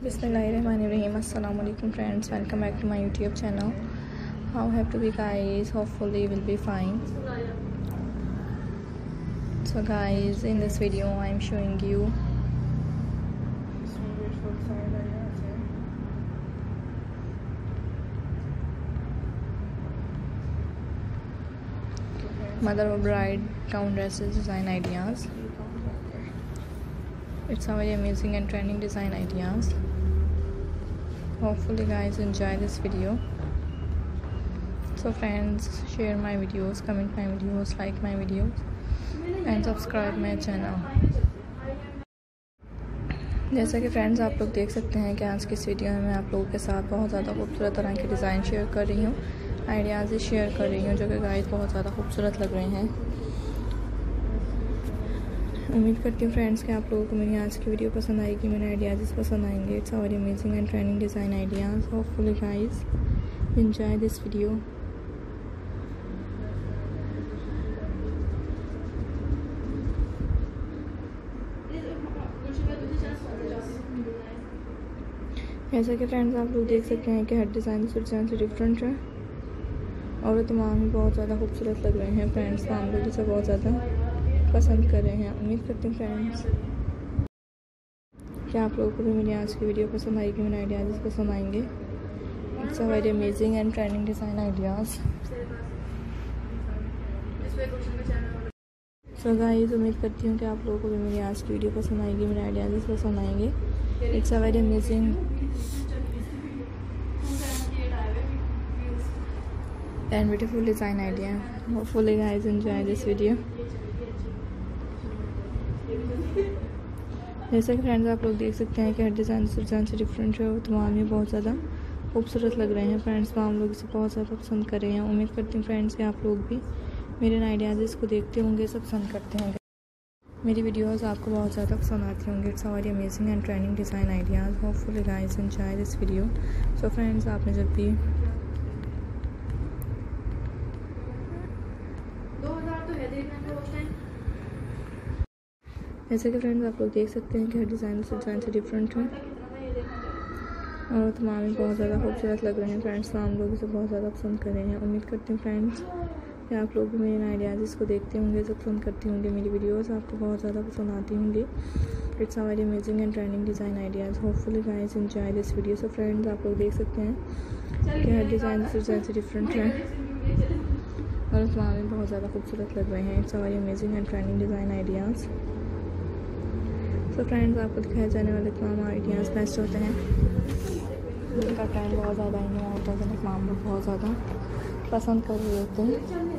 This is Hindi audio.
Bismillahirrahmanirrahim. Assalamu alaikum friends. Welcome back to my YouTube channel. How have to be guys? Hopefully will be fine. So guys, in this video I am showing you mother of bride gown dresses design ideas it's a very amazing and trending design ideas hopefully guys enjoy this video so friends share my videos comment my videos like my videos and subscribe my channel जैसा कि फ्रेंड्स आप लोग देख सकते हैं कि आज की इस वीडियो में मैं आप लोगों के साथ बहुत ज़्यादा खूबसूरत तरह के डिज़ाइन शेयर कर रही हूँ आइडियाज़ शेयर कर रही हूँ जो कि गाइस बहुत ज़्यादा खूबसूरत लग रहे हैं उम्मीद करती हूँ फ्रेंड्स कि आप लोगों को मेरी आज की वीडियो पसंद आएगी, मेरे आइडियाज़ पसंद आएँगे। It's very amazing and trending design ideas hopefully guys enjoy this video जैसा कि फ्रेंड्स आप लोग देख सकते हैं कि हर डिज़ाइन दूसरे डिज़ाइन से डिफरेंट है। और तमाम बहुत ज़्यादा खूबसूरत लग रहे हैं फ्रेंड्स तो हम लोग इसे बहुत ज़्यादा। पसंद कर रहे हैं, उम्मीद करते हैं फ्रेंड्स कि आप लोगों को भी मेरी आज की वीडियो पसंद आएगी मेरे आइडियाज़ पसंद आएँगे। It's a very amazing and trending design ideas so guys उम्मीद करती हूँ कि आप लोगों को भी मेरी आज की वीडियो पसंद आएगी, मेरे आइडियाज़ पसंद आएँगे। It's a very amazing and beautiful design idea hopefully guys, enjoy this video जैसा कि फ्रेंड्स आप लोग देख सकते हैं कि हर डिज़ाइन से डिज़ाइन से डिफरेंट है और तमाम ही बहुत ज़्यादा खूबसूरत लग रहे हैं। फ्रेंड्स तो हम लोग इसे बहुत ज़्यादा पसंद कर रहे हैं। उम्मीद करती हूँ फ्रेंड्स कि आप लोग भी मेरे इन आइडियाज़ इसको देखते होंगे सब पसंद करते होंगे। मेरी वीडियोस आपको बहुत ज़्यादा पसंद आती होंगी। It's very amazing and trending design ideas hopefully guys enjoy this video so friends आपने जब भी जैसे कि फ्रेंड्स आप लोग देख सकते हैं कि हर डिज़ाइन से डिज़ाइन से डिफरेंट है। और तमाम ही बहुत ज़्यादा खूबसूरत लग रहे हैं फ्रेंड्स तो हम लोग इसे बहुत ज़्यादा पसंद कर रहे हैं उम्मीद करती हूँ फ्रेंड्स कि आप लोग भी मेरे आइडियाज़ इसको देखते होंगे, इसे पसंद करते होंगे, मेरी वीडियोस आपको बहुत ज़्यादा पसंद आती होंगी। It's a very amazing and trending design ideas hopefully guys enjoy this video so friends आप लोग देख सकते हैं कि हर डिज़ाइन से डिज़ाइन से डिफरेंट है। और तमाम बहुत ज़्यादा खूबसूरत लग रहे हैं। It's a very amazing and trending design ideas so friends आपको दिखाए जाने वाले तमाम आइडियाज़ बेस्ट होते हैं। उनका टाइम बहुत ज़्यादा इन होता है तमाम लोग बहुत ज़्यादा पसंद कर रहे होते हैं।